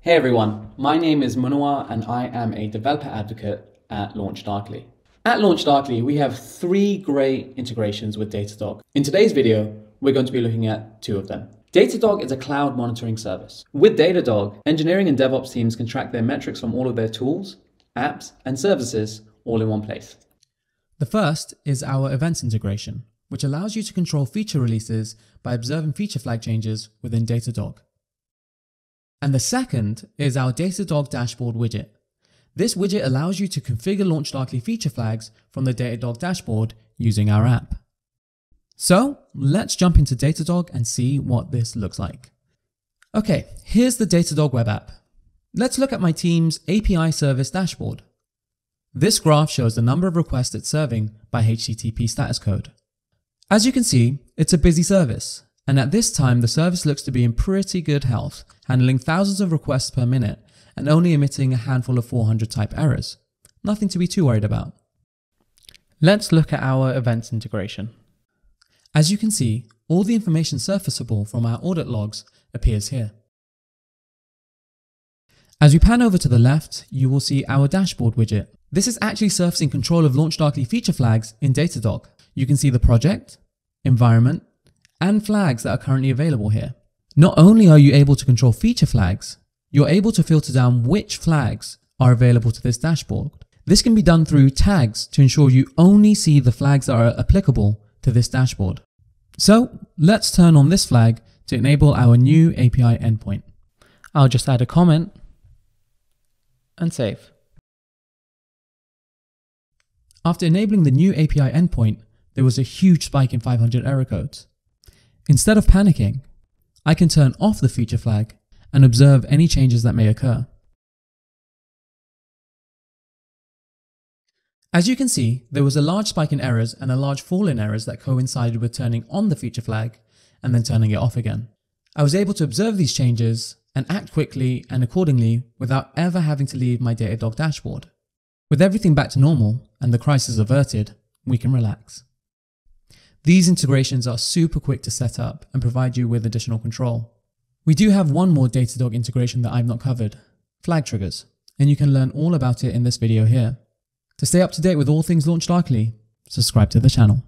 Hey everyone, my name is Munnawar and I am a developer advocate at LaunchDarkly. At LaunchDarkly, we have three great integrations with Datadog. In today's video, we're going to be looking at two of them. Datadog is a cloud monitoring service. With Datadog, engineering and DevOps teams can track their metrics from all of their tools, apps, and services all in one place. The first is our events integration, which allows you to control feature releases by observing feature flag changes within Datadog. And the second is our Datadog dashboard widget. This widget allows you to configure LaunchDarkly feature flags from the Datadog dashboard using our app. So let's jump into Datadog and see what this looks like. Okay, here's the Datadog web app. Let's look at my team's API service dashboard. This graph shows the number of requests it's serving by HTTP status code. As you can see, it's a busy service, and at this time the service looks to be in pretty good health, handling thousands of requests per minute and only emitting a handful of 400 type errors. Nothing to be too worried about. Let's look at our events integration. As you can see, all the information surfaceable from our audit logs appears here. As we pan over to the left, you will see our dashboard widget. This is actually surfacing control of LaunchDarkly feature flags in Datadog. You can see the project, environment, and flags that are currently available here. Not only are you able to control feature flags, you're able to filter down which flags are available to this dashboard. This can be done through tags to ensure you only see the flags that are applicable to this dashboard. So let's turn on this flag to enable our new API endpoint. I'll just add a comment and save. After enabling the new API endpoint, there was a huge spike in 500 error codes. Instead of panicking, I can turn off the feature flag and observe any changes that may occur. As you can see, there was a large spike in errors and a large fall in errors that coincided with turning on the feature flag and then turning it off again. I was able to observe these changes and act quickly and accordingly without ever having to leave my Datadog dashboard. With everything back to normal and the crisis averted, we can relax. These integrations are super quick to set up and provide you with additional control. We do have one more Datadog integration that I've not covered, flag triggers, and you can learn all about it in this video here. To stay up to date with all things LaunchDarkly, subscribe to the channel.